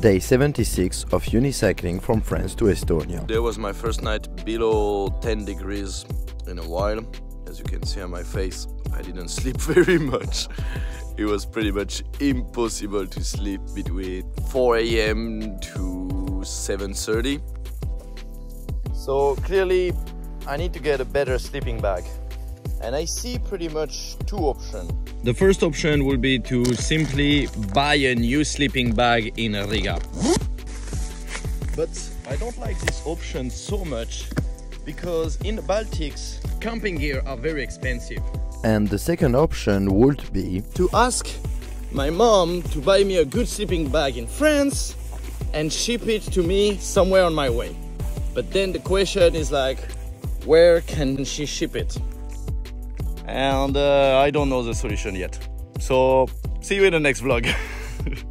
Day 76 of unicycling from France to Estonia. There was my first night below 10 degrees in a while. As you can see on my face, I didn't sleep very much. It was pretty much impossible to sleep between 4 a.m. to 7.30. So clearly I need to get a better sleeping bag. And I see pretty much two options. The first option will be to simply buy a new sleeping bag in Riga. But I don't like this option so much because in the Baltics, camping gear are very expensive. And the second option would be To ask my mom to buy me a good sleeping bag in France and ship it to me somewhere on my way. But then the question is like, where can she ship it? And uh, I don't know the solution yet. So see you in the next vlog.